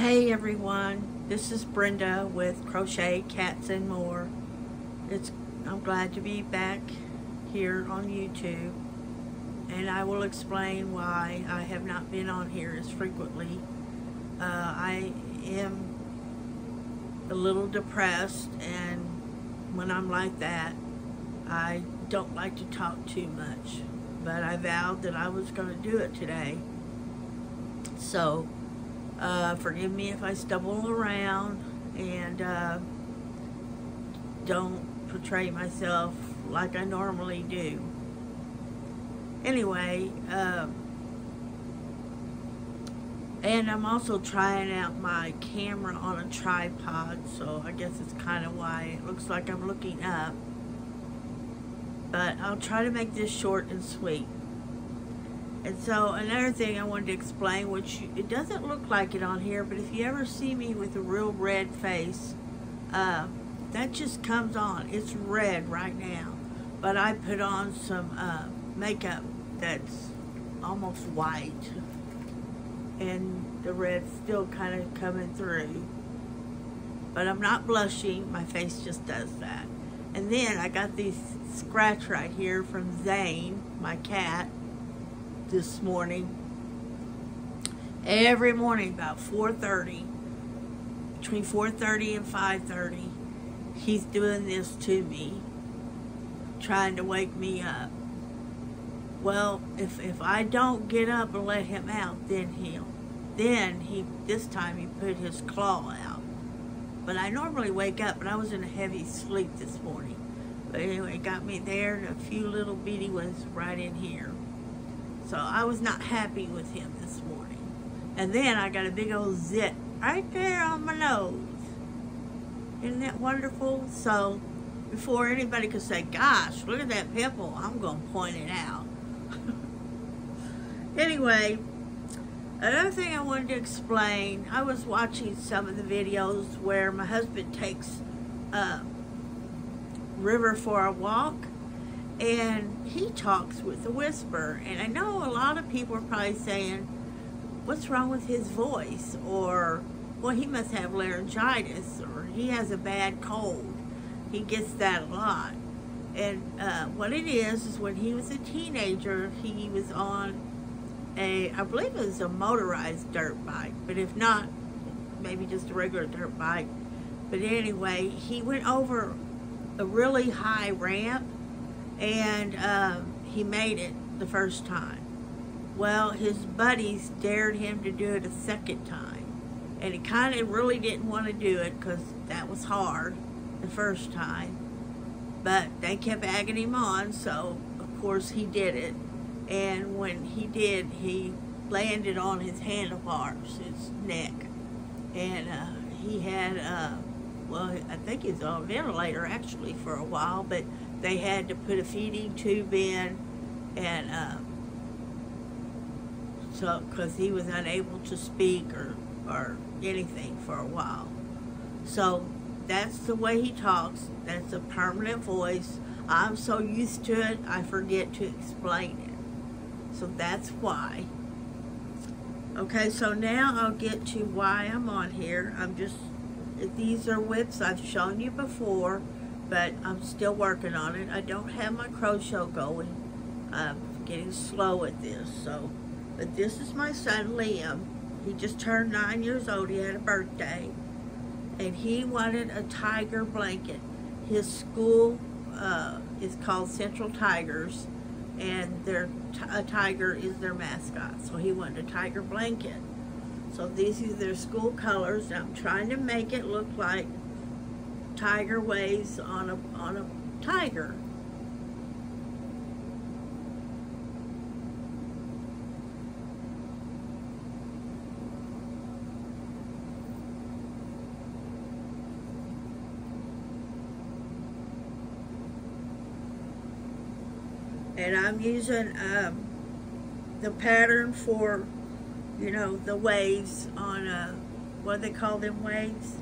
Hey everyone, this is Brenda with Crochet Cats and More. It's I'm glad to be back here on YouTube and I will explain why I have not been on here as frequently. Uh, I am a little depressed and when I'm like that I don't like to talk too much but I vowed that I was going to do it today. So uh, forgive me if I stumble around and uh, don't portray myself like I normally do. Anyway, uh, and I'm also trying out my camera on a tripod, so I guess it's kind of why it looks like I'm looking up. But I'll try to make this short and sweet. And so another thing I wanted to explain, which it doesn't look like it on here, but if you ever see me with a real red face, uh, that just comes on. It's red right now. But I put on some uh, makeup that's almost white. And the red's still kind of coming through. But I'm not blushing. My face just does that. And then I got these scratch right here from Zane, my cat this morning. Every morning about 4.30, between 4.30 and 5.30, he's doing this to me, trying to wake me up. Well, if, if I don't get up and let him out, then he'll, then he, this time he put his claw out. But I normally wake up, but I was in a heavy sleep this morning. But anyway, got me there and a few little bitty ones right in here. So I was not happy with him this morning. And then I got a big old zit right there on my nose. Isn't that wonderful? So before anybody could say, gosh, look at that pimple, I'm going to point it out. anyway, another thing I wanted to explain, I was watching some of the videos where my husband takes uh, River for a walk and he talks with a whisper. And I know a lot of people are probably saying, what's wrong with his voice? Or, well, he must have laryngitis, or he has a bad cold. He gets that a lot. And uh, what it is, is when he was a teenager, he was on a, I believe it was a motorized dirt bike, but if not, maybe just a regular dirt bike. But anyway, he went over a really high ramp and um, he made it the first time. Well, his buddies dared him to do it a second time, and he kind of really didn't want to do it because that was hard the first time. But they kept egging him on, so of course he did it. And when he did, he landed on his handlebars, his neck, and uh, he had, uh, well, I think he was on a ventilator actually for a while, but they had to put a feeding tube in and uh, so because he was unable to speak or, or anything for a while. So that's the way he talks. That's a permanent voice. I'm so used to it, I forget to explain it. So that's why. Okay, so now I'll get to why I'm on here. I'm just, these are WIPs I've shown you before but I'm still working on it. I don't have my crochet going. I'm getting slow at this, so. But this is my son, Liam. He just turned nine years old. He had a birthday. And he wanted a tiger blanket. His school uh, is called Central Tigers, and their a tiger is their mascot. So he wanted a tiger blanket. So these are their school colors. I'm trying to make it look like tiger waves on a, on a tiger. and I'm using um, the pattern for you know the waves on a what do they call them waves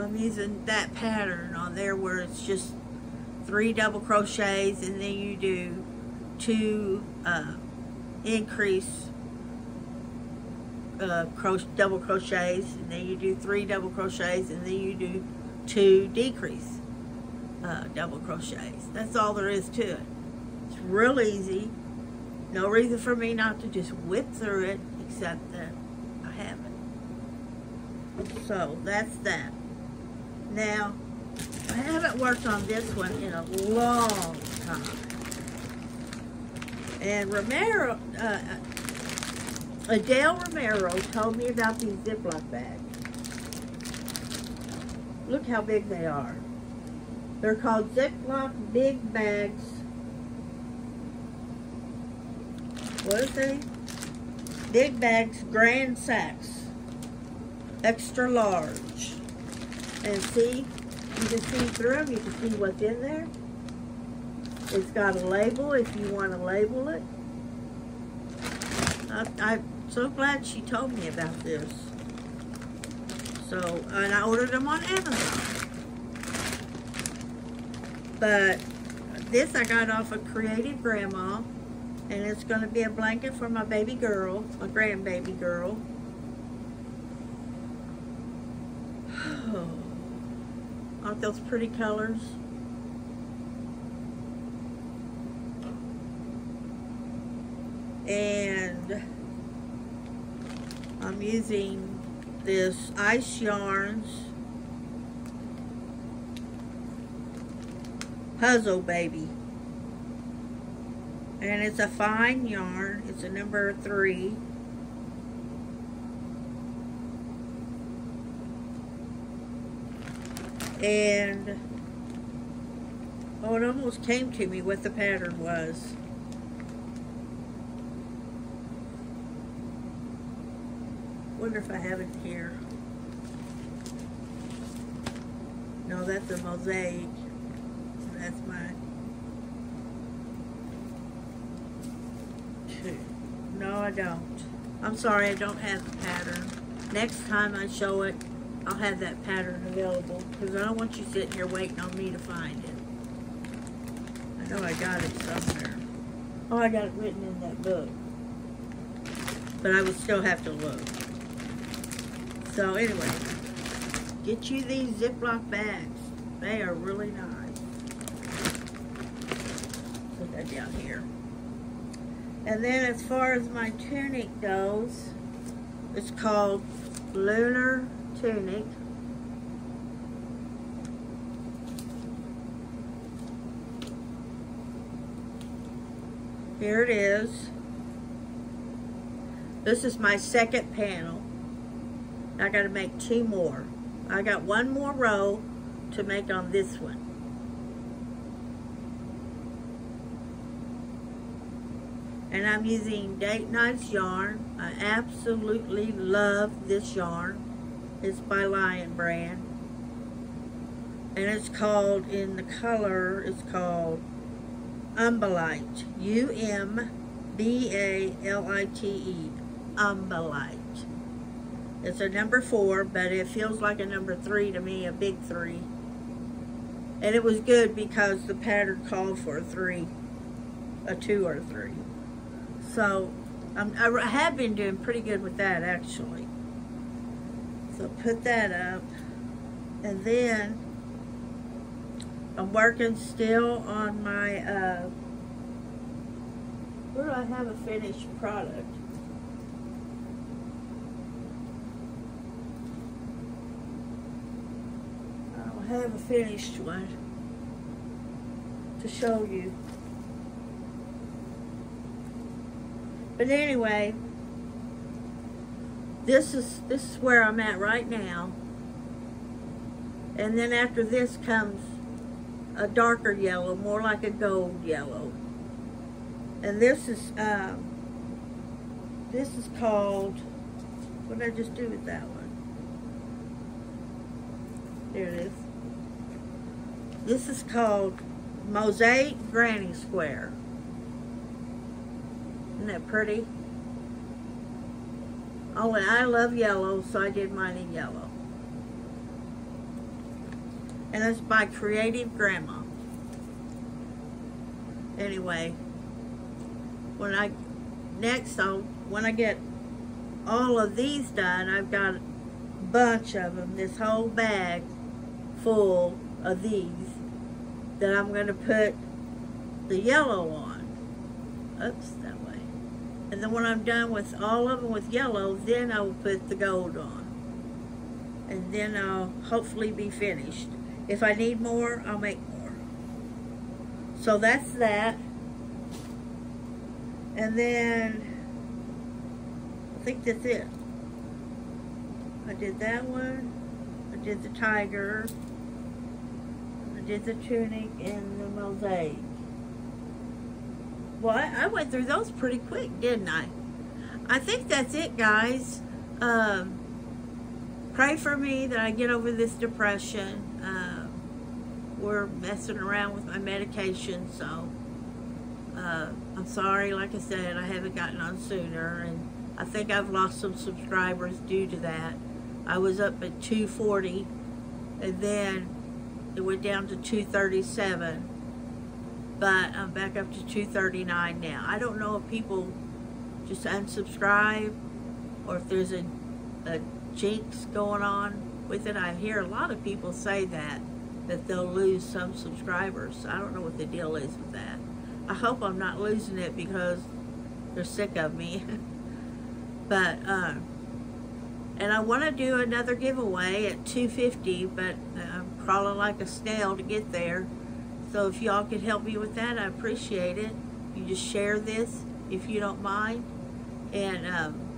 I'm using that pattern on there where it's just three double crochets and then you do two uh, increase uh, double crochets, and then you do three double crochets, and then you do two decrease uh, double crochets. That's all there is to it. It's real easy. No reason for me not to just whip through it, except that I haven't. So that's that. Now, I haven't worked on this one in a long time. And Romero, uh, Adele Romero told me about these Ziploc bags. Look how big they are. They're called Ziploc Big Bags. What is they? Big Bags Grand Sacks. Extra large. And see, you can see through them. You can see what's in there. It's got a label if you want to label it. I, I'm so glad she told me about this. So, and I ordered them on Amazon. But this I got off of Creative Grandma. And it's going to be a blanket for my baby girl, my grandbaby girl. Aren't those pretty colors? And I'm using this Ice Yarns Puzzle Baby. And it's a fine yarn. It's a number three. And oh, it almost came to me what the pattern was. Wonder if I have it here. No, that's a mosaic. That's mine. No, I don't. I'm sorry, I don't have the pattern. Next time I show it, I'll have that pattern available because I don't want you sitting here waiting on me to find it. I know I got it somewhere. Oh, I got it written in that book. But I would still have to look. So anyway, get you these Ziploc bags. They are really nice. Put that down here. And then as far as my tunic goes, it's called Lunar Tunic. Here it is. This is my second panel. I got to make two more. I got one more row to make on this one. and I'm using Date Nights yarn. I absolutely love this yarn. It's by Lion Brand. And it's called, in the color, it's called Umbalite. U-M-B-A-L-I-T-E. Umbalite. It's a number four, but it feels like a number three to me, a big three. And it was good because the pattern called for a three, a two or a three. So um, I'm, I have been doing pretty good with that actually. So put that up. And then I'm working still on my, uh, where do I have a finished product? I don't have a finished one to show you. But anyway, this is this is where I'm at right now. And then after this comes a darker yellow, more like a gold yellow. And this is um, this is called what did I just do with that one? There it is. This is called Mosaic Granny Square. Isn't that pretty? Oh, and I love yellow, so I did mine in yellow. And it's by Creative Grandma. Anyway, when I, next I'll, when I get all of these done, I've got a bunch of them, this whole bag full of these that I'm going to put the yellow on. Oops. And then when I'm done with all of them with yellow, then I will put the gold on. And then I'll hopefully be finished. If I need more, I'll make more. So that's that. And then, I think that's it. I did that one. I did the tiger. I did the tunic and the mosaic. Well, I, went through those pretty quick, didn't I? I think that's it, guys. Um, pray for me that I get over this depression. Uh, we're messing around with my medication, so uh, I'm sorry. Like I said, I haven't gotten on sooner, and I think I've lost some subscribers due to that. I was up at 240, and then it went down to 237 but I'm back up to 239 now. I don't know if people just unsubscribe or if there's a, a jinx going on with it. I hear a lot of people say that, that they'll lose some subscribers. I don't know what the deal is with that. I hope I'm not losing it because they're sick of me. but, uh, and I want to do another giveaway at 250, but I'm crawling like a snail to get there. So if y'all could help me with that, I appreciate it. You just share this if you don't mind. And um,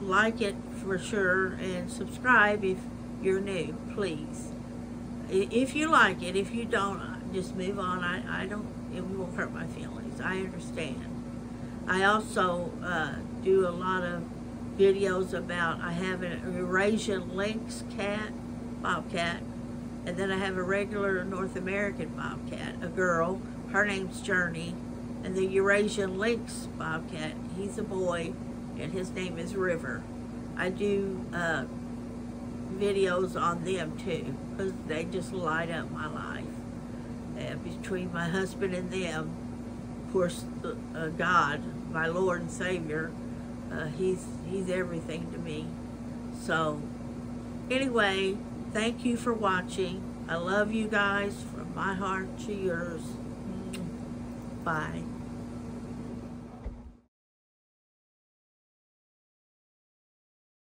like it for sure and subscribe if you're new, please. If you like it, if you don't, uh, just move on. I, I don't, it won't hurt my feelings. I understand. I also uh, do a lot of videos about, I have an Eurasian lynx cat, bobcat, and then I have a regular North American bobcat, a girl. Her name's Journey. And the Eurasian lynx bobcat, he's a boy, and his name is River. I do uh, videos on them too, because they just light up my life. And between my husband and them, of course, uh, God, my Lord and Savior, uh, he's he's everything to me. So, anyway, thank you for watching. I love you guys from my heart to yours. Bye.